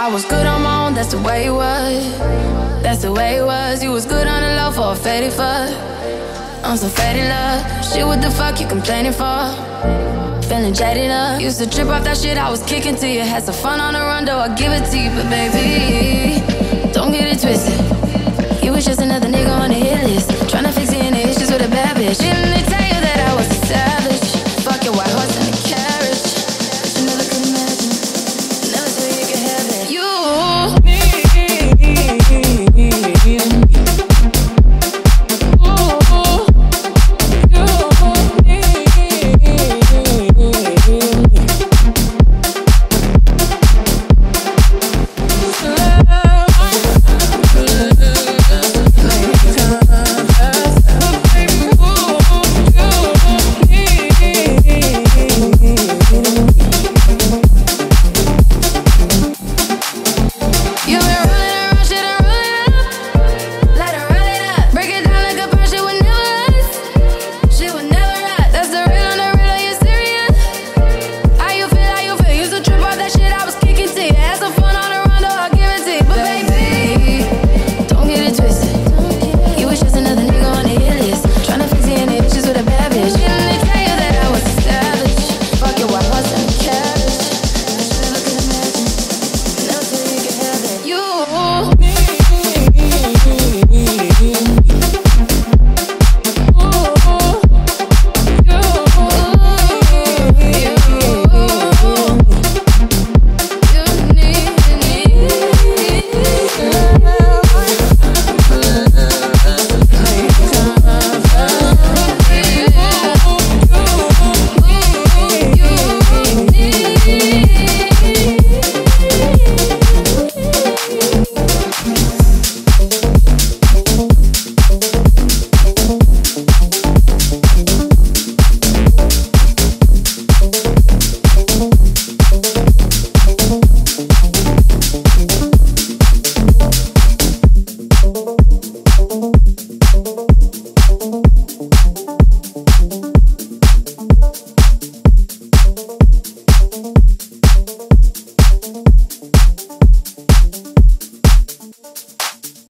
I was good on my own, that's the way it was. That's the way it was. You was good on the low for a faded fuck. I'm so faded love. Shit, what the fuck you complaining for? Feeling jaded up. Used to trip off that shit I was kicking to you. Had some fun on the run, though I give it to you, but baby, don't get it twisted.